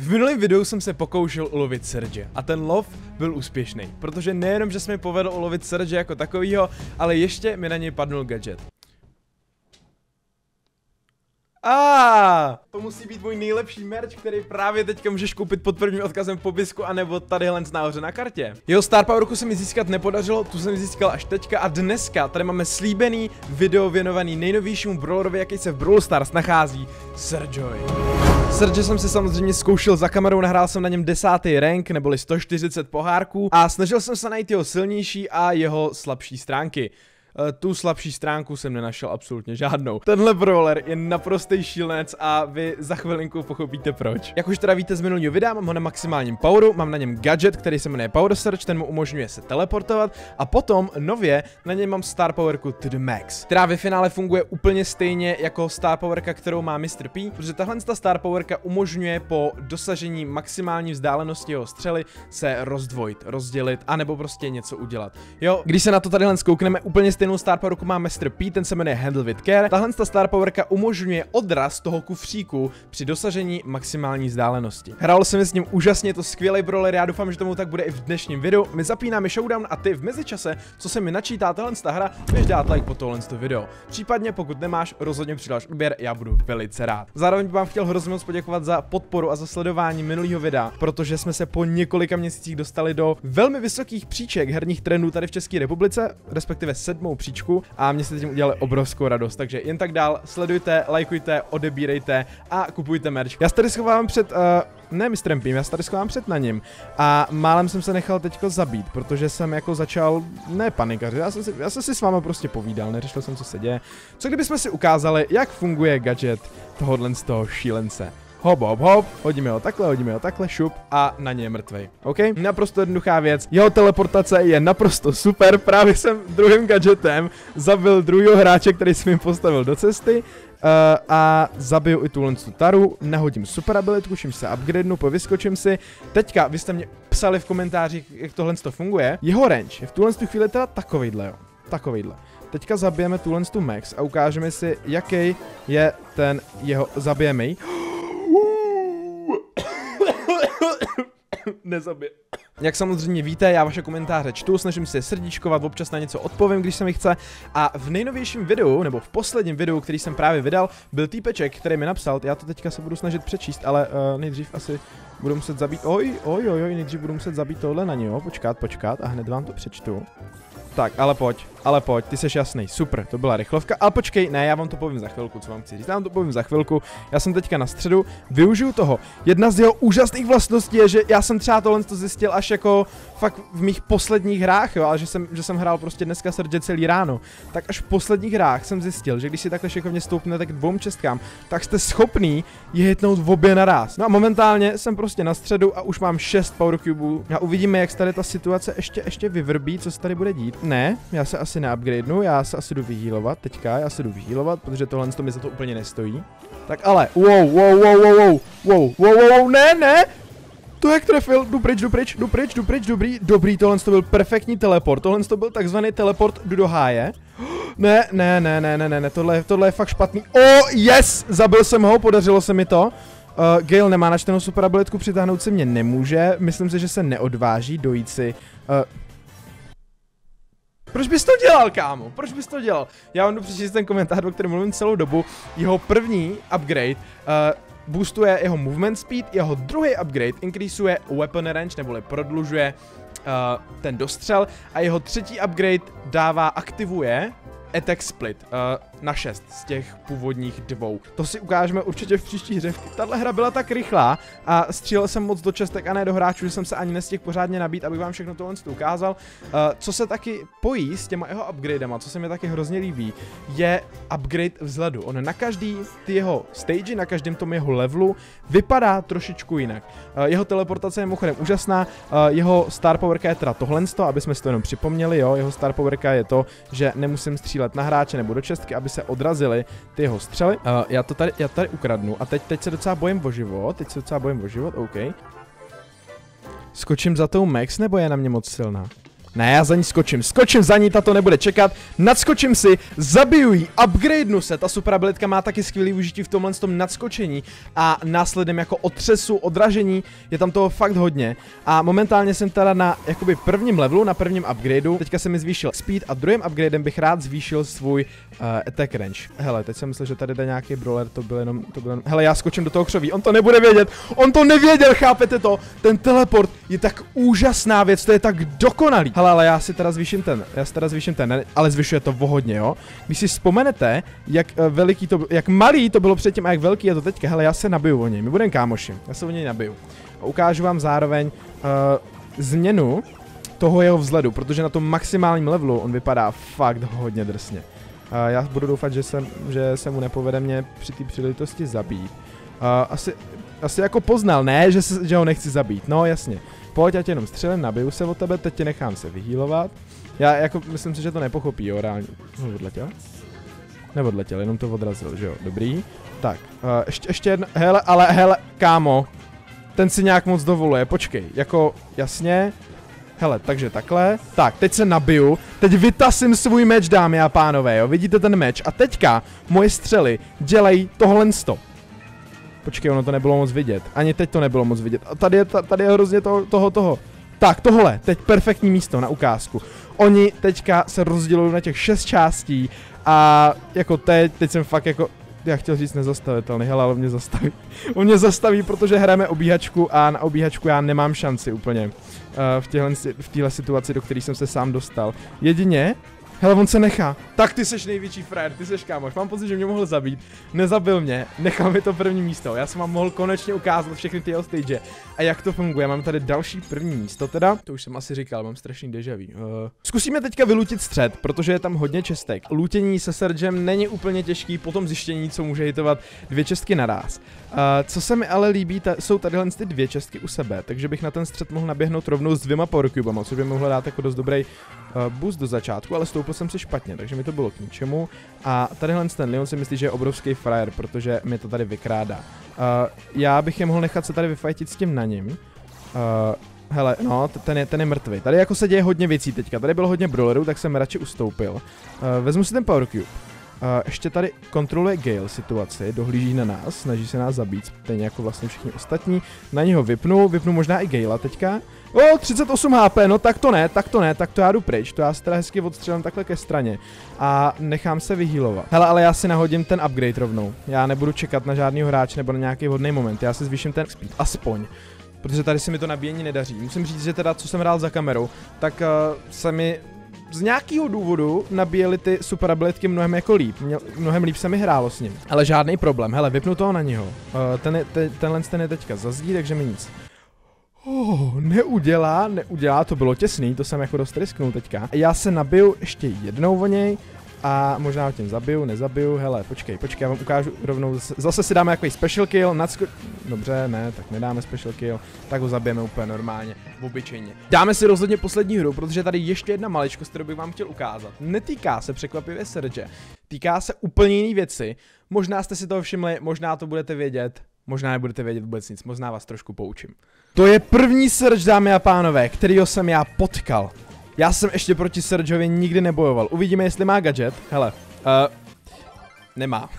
V minulém videu jsem se pokoušel ulovit Serge a ten lov byl úspěšný, protože nejenom, že mi povedl ulovit Serge jako takovýho, ale ještě mi na něj padnul gadget. A ah, to musí být můj nejlepší merch, který právě teďka můžeš koupit pod prvním odkazem v popisku, anebo tadyhle nahoře na kartě. Jeho Star Powerku se mi získat nepodařilo, tu jsem získal až teďka a dneska tady máme slíbený video věnovaný nejnovějšímu brawlerovi, jaký se v Brawl Stars nachází, Serjoy. Serge jsem si samozřejmě zkoušel za kamerou, nahrál jsem na něm desátý rank, neboli 140 pohárků a snažil jsem se najít jeho silnější a jeho slabší stránky. Eh, tu slabší stránku jsem nenašel absolutně žádnou. Tenhle brawler je naprostý šílenec a vy za chvilinku pochopíte proč. Jak už teda víte z minulého videa, mám ho na maximálním poweru, mám na něm gadget, který se jmenuje Power Search, ten mu umožňuje se teleportovat a potom nově na něm mám Star Powerku to the max, která ve finále funguje úplně stejně jako Star Powerka, kterou má Mr. P, protože tahle ta Star Powerka umožňuje po dosažení maximální vzdálenosti jeho střely se rozdvojit, rozdělit, anebo prostě něco udělat. Jo, když se na to tadyhle zkoukneme úplně stejnou Star Powerku má Mr. P, ten se jmenuje Handle with Care. Tahle ta Star Powerka umožňuje odraz toho kufříku při dosažení maximální vzdálenosti. Hrál jsem s ním úžasně, to skvělý brawler, já doufám, že tomu tak bude i v dnešním videu. My zapínáme showdown a ty v mezičase, co se mi načítá tahle hra, běž dát like po tohle video. Případně pokud nemáš, rozhodně přidáš odběr, já budu velice rád. Zároveň bych vám chtěl hrozně moc poděkovat za podporu a za sledování minulého videa, protože jsme se po několika měsících dostali do velmi vysokých příček herních trendů tady v České republice, respektive sedmou příčku příčku a mě se tím udělali obrovskou radost, takže jen tak dál, sledujte, lajkujte, odebírejte a kupujte merch. Já se tady schovávám před, uh, ne mistrem Pím, já se tady schovám před na ním a málem jsem se nechal teďko zabít, protože jsem jako začal, ne panikaři, já jsem si, já jsem si s váma prostě povídal, neřešil jsem, co se děje. Co kdybychom si ukázali, jak funguje gadget tohohle z toho šílence hop, hop, hop, hodíme ho takhle, hodíme ho takhle, šup a na ně je mrtvej. OK? Naprosto jednoduchá věc. Jeho teleportace je naprosto super, právě jsem druhým gadgetem zabil druhého hráče, který jsem jim postavil do cesty. Uh, a zabiju i tuhle tu taru, nahodím super abilitku, čím se upgradenu, povyskočím si. Teďka, vy jste mě psali v komentářích, jak tohle to funguje. Jeho range je v tuhle tu chvíli teda takovýhle, jo. Takovýhle. Teďka zabijeme tuhle tu max a ukážeme si, jaký je ten jeho zabijeme. Nezabije. Jak samozřejmě víte, já vaše komentáře čtu, snažím se srdíčkovat, občas na něco odpovím, když se mi chce. A v nejnovějším videu, nebo v posledním videu, který jsem právě vydal, byl týpeček, který mi napsal, já to teďka se budu snažit přečíst, ale uh, nejdřív asi budu muset zabít, oj, oj, oj, oj, nejdřív budu muset zabít tohle na něho, počkat, počkat a hned vám to přečtu. Tak, ale pojď, ale pojď, ty jsi jasný, super, to byla rychlovka, ale počkej, ne, já vám to povím za chvilku, co vám chci říct, já vám to povím za chvilku, já jsem teďka na středu, využiju toho, jedna z jeho úžasných vlastností je, že já jsem třeba tohle to zjistil až jako fakt v mých posledních hrách, jo, ale že jsem, že jsem hrál prostě dneska srdce celý ráno, tak až v posledních hrách jsem zjistil, že když si takhle šikovně stoupnete k dvou čestkám, tak jste schopný je hitnout v obě naraz. No a momentálně jsem prostě na středu a už mám 6 power cubů a uvidíme, jak se tady ta situace ještě, ještě vyvrbí, co se tady bude dít. Ne, já se asi neupgradenu, já se asi jdu vyhýlovat teďka, já se jdu vyhýlovat, protože tohle to mi za to úplně nestojí. Tak ale, wow, wow, wow, wow, wow, wow, wow, wow, ne, ne, to jak trefil, jdu pryč, jdu pryč, jdu pryč, jdu pryč, dobrý, dobrý, tohle to byl perfektní teleport, tohle to byl takzvaný teleport, jdu do háje. Ne, ne, ne, ne, ne, ne, ne, tohle, tohle je fakt špatný. Oh, yes, zabil jsem ho, podařilo se mi to. Uh, Gale nemá načtenou super abilitku, přitáhnout se mě nemůže, myslím si, že se neodváží dojít si. Uh, proč bys to dělal, kámo? Proč bys to dělal? Já vám jdu přečíst ten komentář, o kterém mluvím celou dobu. Jeho první upgrade uh, boostuje jeho movement speed, jeho druhý upgrade increaseuje weapon range, neboli prodlužuje uh, ten dostřel a jeho třetí upgrade dává, aktivuje attack split. Uh, na 6 z těch původních dvou. To si ukážeme určitě v příští hře. Tahle hra byla tak rychlá a střílel jsem moc do čestek a ne do hráčů, že jsem se ani nestihl pořádně nabít, abych vám všechno tohle ukázal. Uh, co se taky pojí s těma jeho upgradema, co se mi taky hrozně líbí, je upgrade vzhledu. On na každý ty jeho stage, na každém tom jeho levelu vypadá trošičku jinak. Uh, jeho teleportace je mimochodem úžasná, uh, jeho star powerka je teda tohle, aby jsme si to jenom připomněli, jo, jeho star powerka je to, že nemusím střílet na hráče nebo do čestky, aby se odrazily ty jeho střely. Uh, já to tady, já tady ukradnu a teď, teď se docela bojím o život, teď se docela bojím o život, OK. Skočím za tou Max, nebo je na mě moc silná? Ne, já za ní skočím. Skočím za ní, ta to nebude čekat. Nadskočím si, zabiju ji, upgradenu se. Ta super abilitka má taky skvělý užití v tomhle tom nadskočení a následem jako otřesu, odražení. Je tam toho fakt hodně. A momentálně jsem teda na jakoby prvním levelu, na prvním upgradeu. Teďka se mi zvýšil speed a druhým upgradem bych rád zvýšil svůj uh, attack range. Hele, teď jsem myslel, že tady jde nějaký brawler, to byl jenom, to byl jenom... Hele, já skočím do toho křoví, on to nebude vědět, on to nevěděl, chápete to? Ten teleport je tak úžasná věc, to je tak dokonalý. Hele, ale já si teda zvýším ten, já si teda zvýším ten, ne, ale zvyšuje to vohodně, jo. Když si vzpomenete, jak uh, veliký to, jak malý to bylo předtím a jak velký je to teďka, hele, já se nabiju o něj, my budeme kámoši, já se o něj nabiju. A ukážu vám zároveň uh, změnu toho jeho vzhledu, protože na tom maximálním levelu on vypadá fakt hodně drsně. Uh, já budu doufat, že se, že se mu nepovede mě při té příležitosti zabít. Uh, asi, asi jako poznal, ne, že, se, že ho nechci zabít, no jasně. Pojď, já tě jenom střelím, nabiju se o tebe, teď tě nechám se vyhýlovat. Já jako myslím si, že to nepochopí, jo, reálně. No, odletěl? Neodletěl, jenom to odrazil, že jo, dobrý. Tak, uh, ještě, ještě jedna, hele, ale hele, kámo, ten si nějak moc dovoluje, počkej, jako, jasně, Hele, takže takhle. Tak, teď se nabiju. Teď vytasím svůj meč, dámy a pánové, jo. Vidíte ten meč? A teďka moje střely dělají tohle stop. Počkej, ono to nebylo moc vidět. Ani teď to nebylo moc vidět. A tady je, tady je hrozně toho, toho, toho. Tak, tohle, teď perfektní místo na ukázku. Oni teďka se rozdělují na těch šest částí a jako teď, teď jsem fakt jako, já chtěl říct nezastavitelný, hele, ale mě zastaví. On mě zastaví, protože hrajeme obíhačku a na obíhačku já nemám šanci úplně uh, v, těhle, v téhle situaci, do které jsem se sám dostal. Jedině, Hele, on se nechá. Tak ty seš největší frajer, ty seš kámoš. Mám pocit, že mě mohl zabít. Nezabil mě, nechal mi to první místo. Já jsem vám mohl konečně ukázat všechny ty jeho stage. A jak to funguje? Mám tady další první místo teda. To už jsem asi říkal, mám strašný deja vu. Uh, zkusíme teďka vylutit střed, protože je tam hodně čestek. Lutění se Sergem není úplně těžký, potom zjištění, co může hitovat dvě čestky naraz. Uh, co se mi ale líbí, ta, jsou tady ty dvě čestky u sebe, takže bych na ten střed mohl naběhnout rovnou s dvěma powercubama, což by mohlo dát jako dost dobrý boost do začátku, ale stoupil jsem si špatně, takže mi to bylo k ničemu. A tadyhle ten Leon si myslí, že je obrovský frajer, protože mi to tady vykrádá. Uh, já bych je mohl nechat se tady vyfajtit s tím na ním. Uh, hele, no, ten je, ten je mrtvý. Tady jako se děje hodně věcí teďka. Tady bylo hodně brawlerů, tak jsem radši ustoupil. Uh, vezmu si ten Power Cube. Ještě tady kontroluje Gale situaci, dohlíží na nás, snaží se nás zabít, stejně jako vlastně všichni ostatní. Na něho vypnu, vypnu možná i Gala teďka. O, 38 HP, no tak to ne, tak to ne, tak to já jdu pryč, to já se teda hezky odstřelím takhle ke straně a nechám se vyhýlovat. Hele, ale já si nahodím ten upgrade rovnou, já nebudu čekat na žádného hráče nebo na nějaký vhodný moment, já si zvýším ten speed, aspoň. Protože tady se mi to nabíjení nedaří. Musím říct, že teda, co jsem hrál za kamerou, tak uh, se mi z nějakého důvodu nabíjeli ty super abilitky mnohem jako líp. Měl, mnohem líp se mi hrálo s ním. Ale žádný problém. Hele, vypnu toho na něho. Uh, ten je, te, tenhle ten je teďka zazdí, takže mi nic. Oh, neudělá, neudělá, to bylo těsný, to jsem jako dost risknul teďka. Já se nabiju ještě jednou o něj a možná ho tím zabiju, nezabiju, hele, počkej, počkej, já vám ukážu rovnou, zase, zase si dáme takový special kill, nadsko... Dobře, ne, tak nedáme special kill, tak ho zabijeme úplně normálně, obyčejně. Dáme si rozhodně poslední hru, protože tady ještě jedna maličkost, kterou bych vám chtěl ukázat. Netýká se překvapivě Serge, týká se úplně jiný věci. Možná jste si toho všimli, možná to budete vědět, možná nebudete vědět vůbec nic, možná vás trošku poučím. To je první Serge, dámy a pánové, kterýho jsem já potkal. Já jsem ještě proti Sergeovi nikdy nebojoval. Uvidíme, jestli má gadget. Hele, uh, nemá.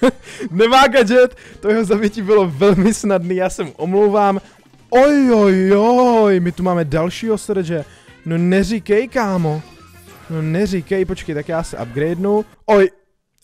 nemá gadget, to jeho zabití bylo velmi snadný, já jsem omlouvám. Oj, oj, oj, my tu máme dalšího Serge. No neříkej, kámo. No neříkej, počkej, tak já se upgradenu. Oj,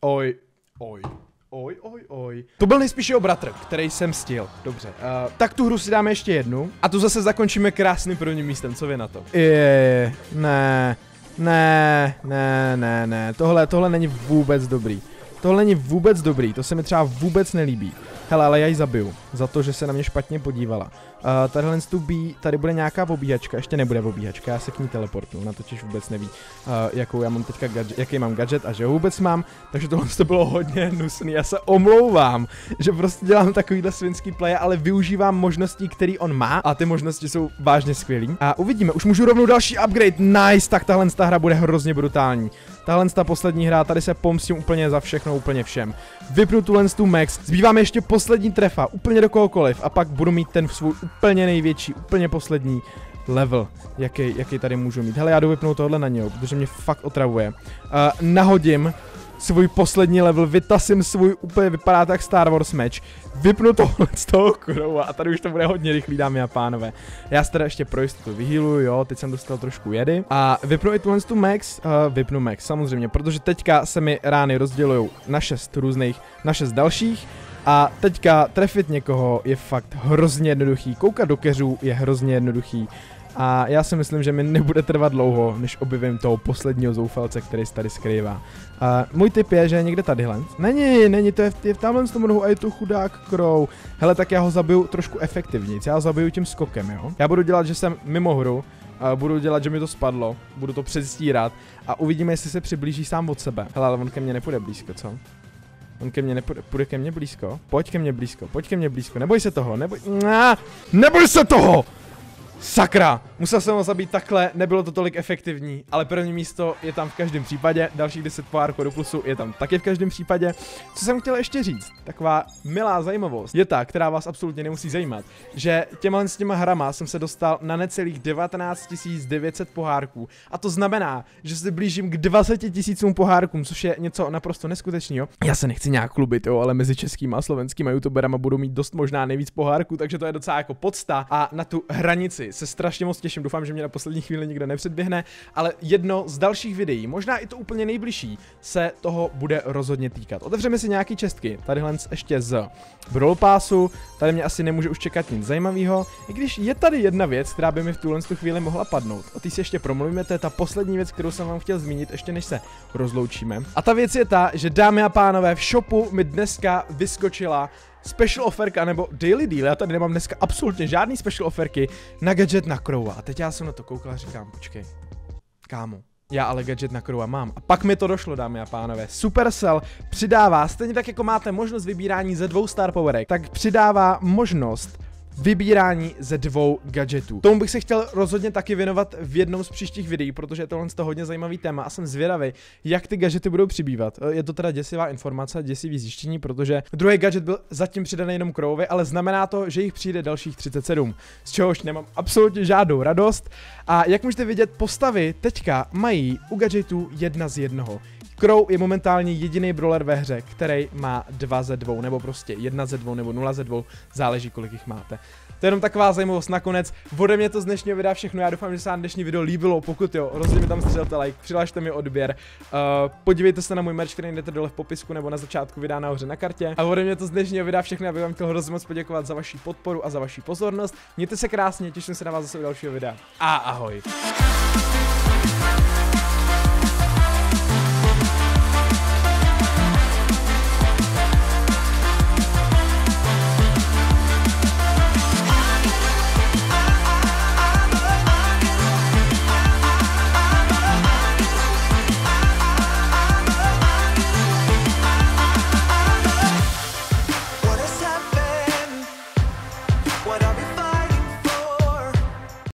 oj, oj. Oj, oj, oj. To byl nejspíš jeho bratr, který jsem stihl. Dobře. Uh, tak tu hru si dáme ještě jednu. A tu zase zakončíme krásným prvním místem. Co vy na to? Je, ne, ne, ne, ne, ne. Tohle, tohle není vůbec dobrý. Tohle není vůbec dobrý, to se mi třeba vůbec nelíbí. Hele, ale já ji zabiju, za to, že se na mě špatně podívala. Uh, tadyhle tu bí, tady bude nějaká obíhačka, ještě nebude obíhačka, já se k ní teleportnu, na totiž vůbec neví, uh, jakou já mám teďka gadget, jaký mám gadget a že ho vůbec mám, takže tohle to bylo hodně nusný, já se omlouvám, že prostě dělám takovýhle svinský play, ale využívám možností, který on má a ty možnosti jsou vážně skvělý. A uvidíme, už můžu rovnou další upgrade, nice, tak tahle hra bude hrozně brutální. Tahle ta poslední hra, tady se pomstím úplně za všechno, úplně všem. Vypnu tu tu max, zbývá mi ještě poslední trefa, úplně do kohokoliv a pak budu mít ten svůj úplně největší, úplně poslední level, jaký, jaký tady můžu mít. Hele, já jdu vypnout tohle na něj, protože mě fakt otravuje. Uh, nahodím svůj poslední level, vytasím svůj, úplně vypadá tak Star Wars meč, vypnu tohle z toho kurova a tady už to bude hodně rychlý, dámy a pánové. Já se teda ještě pro jistotu vyhýluju, jo, teď jsem dostal trošku jedy a vypnu i tuhle tu max, uh, vypnu max, samozřejmě, protože teďka se mi rány rozdělují na šest různých, na šest dalších, a teďka trefit někoho je fakt hrozně jednoduchý, koukat do keřů je hrozně jednoduchý. A já si myslím, že mi nebude trvat dlouho, než objevím toho posledního zoufalce, který se tady skrývá. A můj tip je, že je někde tadyhle. Není, není, to je v, je v tamhle tom rohu a je to chudák krou. Hele, tak já ho zabiju trošku efektivněji. Já ho zabiju tím skokem, jo. Já budu dělat, že jsem mimo hru, a budu dělat, že mi to spadlo, budu to předstírat a uvidíme, jestli se přiblíží sám od sebe. Hele, ale on ke mně nepůjde blízko, co? On ke mně nepůjde, půjde ke mně blízko. Pojď ke mně blízko, pojď ke mně blízko, neboj se toho, neboj, neboj se toho! Sakra, musel jsem ho zabít takhle, nebylo to tolik efektivní, ale první místo je tam v každém případě, dalších 10 pohárků do plusu je tam taky v každém případě. Co jsem chtěl ještě říct, taková milá zajímavost, je ta, která vás absolutně nemusí zajímat, že těma s těma hrama jsem se dostal na necelých 19 900 pohárků a to znamená, že se blížím k 20 tisícům pohárkům, což je něco naprosto neskutečného. Já se nechci nějak klubit, jo, ale mezi českými a slovenskými youtuberama budu mít dost možná nejvíc pohárků, takže to je docela jako podsta a na tu hranici se strašně moc těším, doufám, že mě na poslední chvíli nikdo nepředběhne, ale jedno z dalších videí, možná i to úplně nejbližší, se toho bude rozhodně týkat. Otevřeme si nějaký čestky, tadyhle ještě z Brawl Passu, tady mě asi nemůže už čekat nic zajímavého, i když je tady jedna věc, která by mi v tuhle chvíli mohla padnout. O té si ještě promluvíme, to je ta poslední věc, kterou jsem vám chtěl zmínit, ještě než se rozloučíme. A ta věc je ta, že dámy a pánové, v shopu mi dneska vyskočila special offerka nebo daily deal, já tady nemám dneska absolutně žádný special offerky na gadget na Crowa. A teď já jsem na to koukal a říkám, počkej, kámo, já ale gadget na Crowa mám. A pak mi to došlo, dámy a pánové. Supercell přidává, stejně tak jako máte možnost vybírání ze dvou star powerek, tak přidává možnost vybírání ze dvou gadgetů. Tomu bych se chtěl rozhodně taky věnovat v jednom z příštích videí, protože je tohle to hodně zajímavý téma a jsem zvědavý, jak ty gadgety budou přibývat. Je to teda děsivá informace, děsivý zjištění, protože druhý gadget byl zatím přidaný jenom Crowovi, ale znamená to, že jich přijde dalších 37, z čehož nemám absolutně žádnou radost. A jak můžete vidět, postavy teďka mají u gadgetů jedna z jednoho. Crow je momentálně jediný brawler ve hře, který má 2 ze 2, nebo prostě 1 ze 2, nebo 0 ze 2, záleží kolik jich máte. To je jenom taková zajímavost nakonec. Ode mě to z dnešního videa všechno. Já doufám, že se vám dnešní video líbilo. Pokud jo, rozhodně tam střelte like, přihlašte mi odběr. Uh, podívejte se na můj merch, který najdete dole v popisku nebo na začátku videa nahoře na kartě. A ode mě to z dnešního videa všechno. Já bych vám chtěl hrozně moc poděkovat za vaši podporu a za vaši pozornost. Mějte se krásně, těším se na vás zase u dalšího videa. A ahoj.